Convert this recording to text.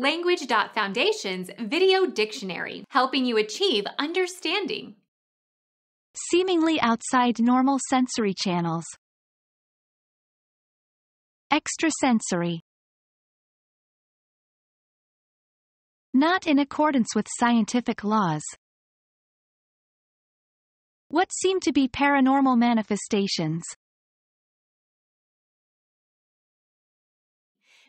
Language.Foundation's Video Dictionary, helping you achieve understanding. Seemingly outside normal sensory channels. Extrasensory. Not in accordance with scientific laws. What seem to be paranormal manifestations.